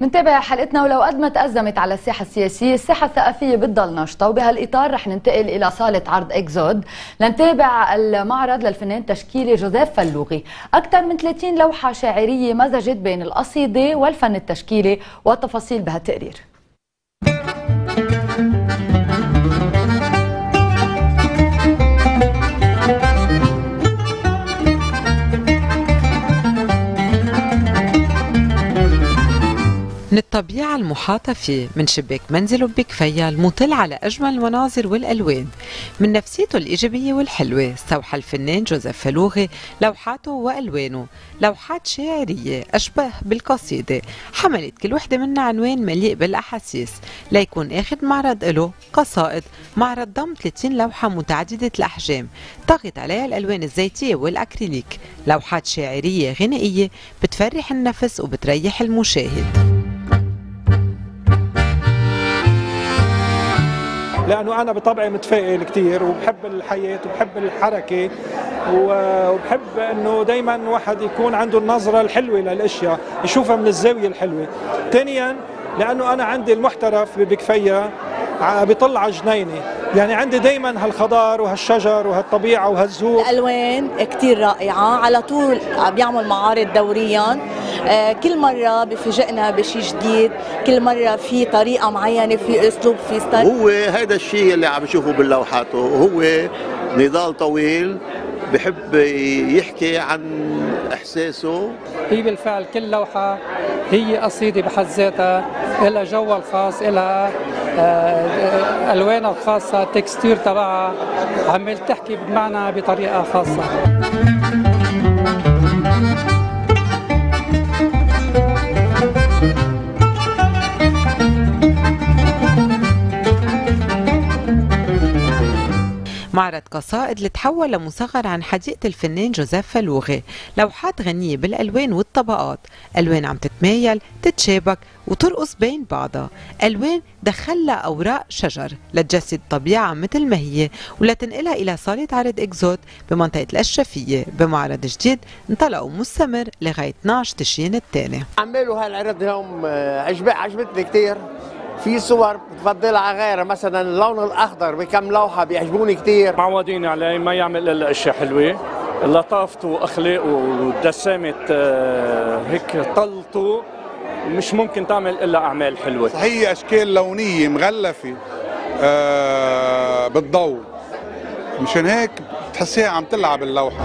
منتابع حلقتنا ولو قد ما تأزمت على الساحة السياسية الساحة الثقافية بتضل ناشطة وبهالإطار رح ننتقل إلى صالة عرض إكزود. لنتابع المعرض للفنان التشكيلي جوزيف فلوغي. أكثر من 30 لوحة شاعرية مزجت بين القصيدة والفن التشكيلي والتفاصيل بهالتقرير. من الطبيعة المحاطة فيه من شباك منزله بكفيا المطل على أجمل المناظر والألوان. من نفسيته الإيجابية والحلوة استوحى الفنان جوزيف فلوغي لوحاته وألوانه. لوحات شاعرية أشبه بالقصيدة. حملت كل وحدة منها عنوان مليء بالأحاسيس. ليكون أخذ معرض له قصائد. معرض ضم 30 لوحة متعددة الأحجام. طغت عليها الألوان الزيتية والأكريليك. لوحات شاعرية غنائية بتفرح النفس وبتريح المشاهد. لأنه أنا بطبعي متفائل كثير وبحب الحياة وبحب الحركة وبحب إنه دائما واحد يكون عنده النظرة الحلوة للأشياء يشوفها من الزاوية الحلوة. ثانيا لأنه أنا عندي المحترف بكفيه بيطل على جنيني. يعني عندي دايما هالخضار وهالشجر وهالطبيعة وهالزهور. الألوان كثير رائعة. على طول بيعمل معارض دوريا. كل مرة بفاجئنا بشيء جديد كل مرة في طريقة معينة في أسلوب في style. هو هذا الشيء اللي عم بشوفه بلوحاته. هو نضال طويل بحب يحكي عن إحساسه. هي بالفعل كل لوحة هي قصيدة بحد ذاتها لها جوها الخاص لها آه، ألوانها الخاصة texture تبعها. عمال تحكي بمعنى بطريقة خاصة. معرض قصائد اللي تحول لمصغر عن حديقة الفنان جوزيف فلوغي. لوحات غنية بالألوان والطبقات. ألوان عم تتمايل تتشابك وترقص بين بعضها. ألوان دخلها أوراق شجر لتجسد الطبيعة مثل ما هي ولتنقلها إلى صالة عرض إكزوت بمنطقة الأشرفية. بمعرض جديد انطلق ومستمر لغاية 12 تشرين الثاني. عملوا هالعرض اليوم آه، عجبتني كثير في صور بفضلها على غيرها مثلا اللون الأخضر بكم لوحة بيعجبوني كثير معودين عليه ما يعمل إلا اشياء حلوة. لطافته واخلاقه ودسامة آه، هيك طلته مش ممكن تعمل إلا أعمال حلوة. هي أشكال لونية مغلفة آه بالضوء مشان هيك بتحسيها عم تلعب اللوحة.